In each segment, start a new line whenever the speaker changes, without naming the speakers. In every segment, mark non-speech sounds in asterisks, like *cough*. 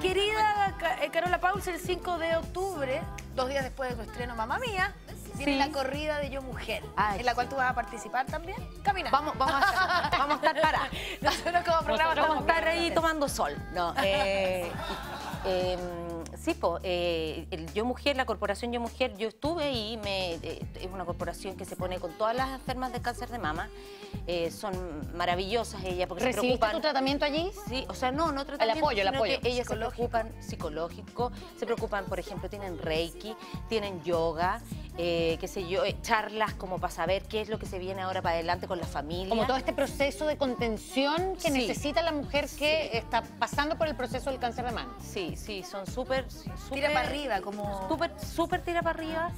Querida eh, Carola Pauls, el 5 de octubre, dos días después de tu estreno Mamá Mía, viene
Sí.
la corrida de Yo Mujer,
Ay.
en la cual tú vas a participar también. Camina.
Vamos, vamos, a, vamos a estar parados. *laughs*
Nosotros como programa
vamos a estar ahí tomando sol. No, eh, *laughs* eh, sí, po, eh, el Yo Mujer, la corporación Yo Mujer, yo estuve ahí, me, eh, es una corporación que se pone con todas las enfermas de cáncer de mama. Eh, son maravillosas ellas porque se
¿Recibiste
preocupan.
tu tratamiento allí?
Sí, o sea, no, no tratamiento,
apoyo, el apoyo.
ellas se preocupan psicológico, se preocupan, por ejemplo, tienen reiki, tienen yoga, eh, qué sé yo, eh, charlas como para saber qué es lo que se viene ahora para adelante con la familia.
Como todo este proceso de contención que
Sí.
necesita la mujer que está pasando por el proceso del cáncer de mama.
Sí, sí, son súper...
Tira para arriba, como...
Súper, súper tira para arriba.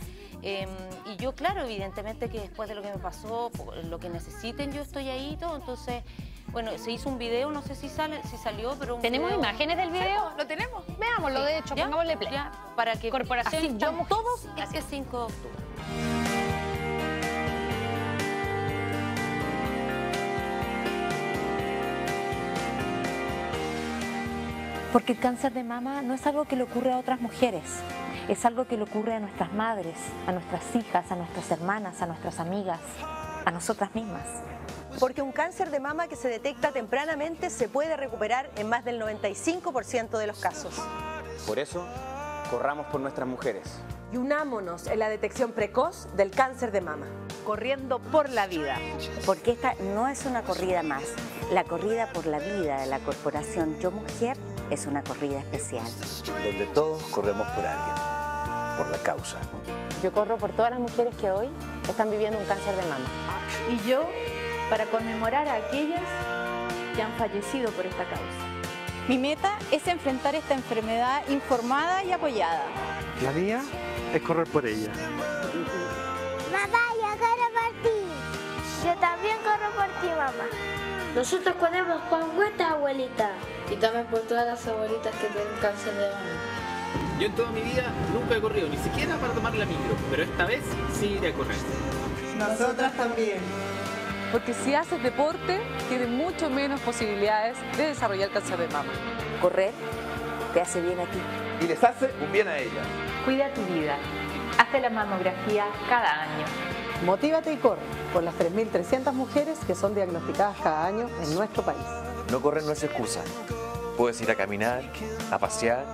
eh, y yo, claro, evidentemente que después de lo que me pasó, lo que necesiten, yo estoy ahí y todo. Entonces, bueno, se hizo un video, no sé si sale, si salió, pero un
¿Tenemos
video-
imágenes del video?
¿Lo tenemos?
Veámoslo, de hecho,
¿Ya?
pongámosle play.
Ya, para que
Corporación Yo Mujer.
todos este 5 de octubre.
Porque el cáncer de mama no es algo que le ocurre a otras mujeres, es algo que le ocurre a nuestras madres, a nuestras hijas, a nuestras hermanas, a nuestras amigas, a nosotras mismas.
Porque un cáncer de mama que se detecta tempranamente se puede recuperar en más del 95% de los casos.
Por eso, corramos por nuestras mujeres.
Y unámonos en la detección precoz del cáncer de mama.
corriendo por la vida.
Porque esta no es una corrida más. La corrida por la vida de la corporación Yo Mujer es una corrida especial.
donde todos corremos por alguien, por la causa.
Yo corro por todas las mujeres que hoy están viviendo un cáncer de mama.
y yo para conmemorar a aquellas que han fallecido por esta causa.
Mi meta es enfrentar esta enfermedad informada y apoyada.
La mía es correr por ella.
Mamá, yo corro por ti. Yo también corro por ti, mamá. Nosotros corremos por vuestra abuelita.
Y también por todas las abuelitas que tienen cáncer de mama.
Yo en toda mi vida nunca he corrido, ni siquiera para tomar la micro, pero esta vez sí iré a correr.
Nosotras también.
Porque si haces deporte, tienes mucho menos posibilidades de desarrollar cáncer de mama.
Correr te hace bien a ti.
Y les hace un bien a ellas.
Cuida tu vida. Hazte la mamografía cada año.
Motívate y corre por las 3.300 mujeres que son diagnosticadas cada año en nuestro país.
No correr no es excusa. Puedes ir a caminar, a pasear.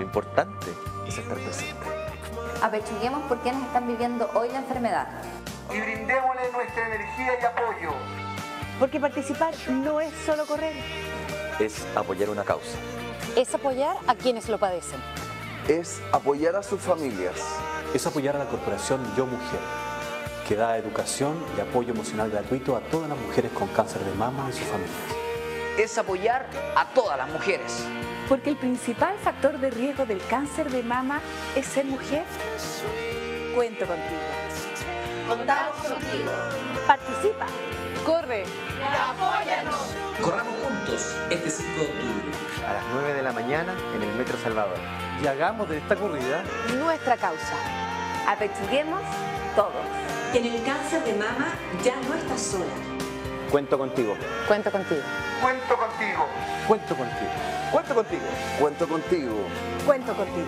Lo importante es estar presente.
Apechuguemos por quienes están viviendo hoy la enfermedad.
Y brindémosle nuestra energía y apoyo.
Porque participar no es solo correr.
Es apoyar una causa.
Es apoyar a quienes lo padecen.
Es apoyar a sus familias.
Es apoyar a la corporación Yo Mujer, que da educación y apoyo emocional gratuito a todas las mujeres con cáncer de mama y sus familias.
Es apoyar a todas las mujeres.
Porque el principal factor de riesgo del cáncer de mama es ser mujer.
Cuento contigo.
Contamos contigo.
Participa.
Corre.
Corramos juntos este 5 de octubre.
A las 9 de la mañana en el Metro Salvador.
Y hagamos de esta corrida
Nuestra causa.
Apechuguemos todos.
En el cáncer de mama ya no estás sola.
Cuento contigo.
Cuento contigo.
Cuento contigo. Cuento contigo.
Cuento contigo. Cuento contigo.
Cuento contigo.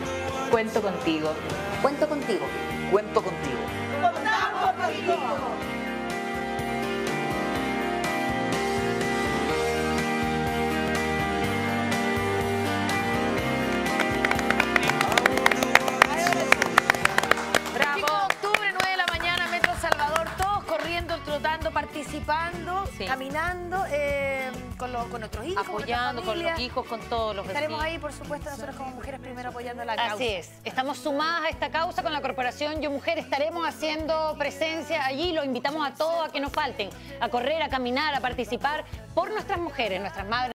Cuento contigo.
Cuento contigo.
Cuento contigo.
Sí.
caminando eh, con, los- con nuestros hijos,
Apoyando con los hijos, con todos los
Estaremos
vecinos.
ahí, por supuesto, nosotros como mujeres primero apoyando la causa.
Así es. Estamos sumadas a esta causa con la corporación Yo Mujer. Estaremos haciendo presencia allí. Lo invitamos a todos a que no falten, a correr, a caminar, a participar por nuestras mujeres, nuestras madres.